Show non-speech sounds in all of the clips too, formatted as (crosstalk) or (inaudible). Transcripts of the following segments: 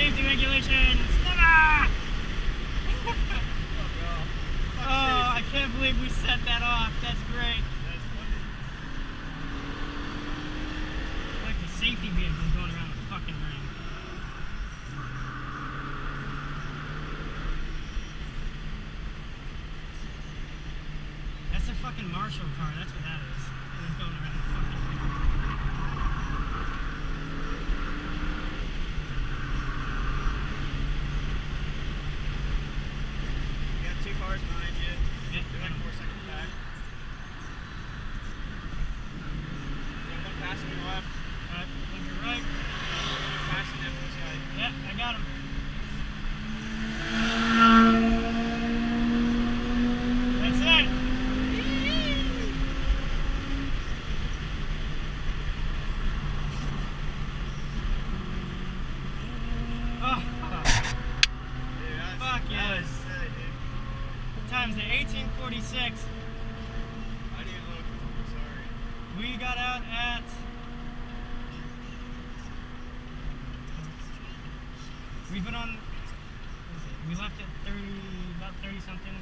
safety regulations. Ah! (laughs) Oh, I can't believe we set that off. That's great. Like the safety vehicles going around the fucking ring. That's a fucking marshal car. That's what that is. And it's going around the fucking ring. You got two cars behind you. Yeah, They're like four seconds back. Your left, look your right. this. Yeah, I got him. That's it. Oh, Dude, Fuck that yes. silly, dude. times the 1846. We got out at. We've been on. what is it? We left at 30, about 30 something.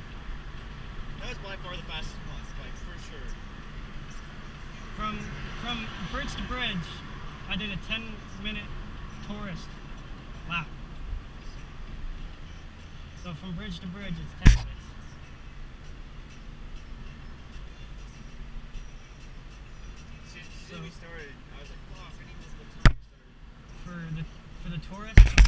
That was by far the fastest one, like for sure. From from bridge to bridge, I did a 10 minute tourist lap. So from bridge to bridge, it's 10 minutes. See, see So- we started. I was like, fuck, I need this little time to start. For the for the tourist,